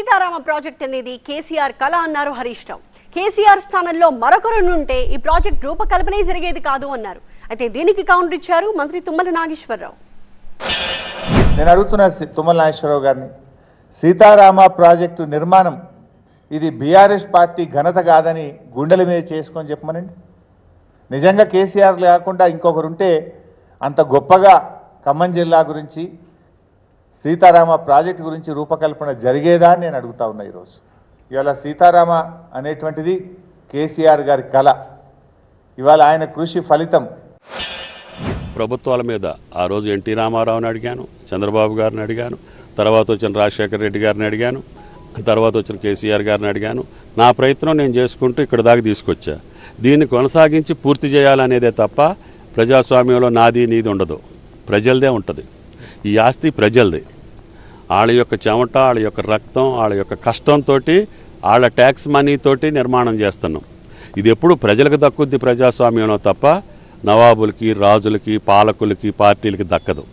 Sitarama project అనేది కేసీఆర్ కళ అన్నారు హరీష్ రావు కేసీఆర్ స్థానంలో మరొకరునుంటే ఈ ప్రాజెక్ట్ రూపకల్పనే జరిగేది కాదు అన్నారు. అయితే దీనికి కౌంటర్ ఇచ్చారు మంత్రి తుమ్మల నాగేశ్వరరావు. నేను అడుగుతున్నా తుమ్మల నాగేశ్వరరావు గారిని సీతారామ ప్రాజెక్టు నిర్మాణం ఇది బీఆర్ఎస్ పార్టీ ఘనత కాదని గుండెల మీద చేసుకొని చెప్పమనండి. నిజంగా కేసీఆర్ లేకుండా ఇంకొకరుంటే అంత గొప్పగా ఖమ్మం జిల్లా గురించి సీతారామ ప్రాజెక్టు గురించి రూపకల్పన జరిగేదా నేను అడుగుతా ఉన్నా ఈరోజు. ఇవాళ సీతారామ అనేటువంటిది కేసీఆర్ గారి కళ. ఇవాళ ఆయన కృషి ఫలితం. ప్రభుత్వాల మీద ఆ రోజు ఎన్టీ రామారావుని అడిగాను చంద్రబాబు గారిని అడిగాను తర్వాత వచ్చిన రాజశేఖర రెడ్డి గారిని అడిగాను తర్వాత వచ్చిన కేసీఆర్ గారిని అడిగాను. నా ప్రయత్నం నేను చేసుకుంటూ ఇక్కడ దాకా తీసుకొచ్చా. దీన్ని కొనసాగించి పూర్తి చేయాలనేదే తప్ప ప్రజాస్వామ్యంలో నాది నీది ఉండదు. ప్రజలదే ఉంటుంది. ఈ ఆస్తి ప్రజలది. వాళ్ళ యొక్క చెమట వాళ్ళ యొక్క రక్తం వాళ్ళ యొక్క కష్టంతో వాళ్ళ ట్యాక్స్ మనీతోటి నిర్మాణం చేస్తున్నాం. ఇది ఎప్పుడు ప్రజలకు దక్కుద్ది ప్రజాస్వామ్యంలో తప్ప నవాబులకి రాజులకి పాలకులకి పార్టీలకి దక్కదు.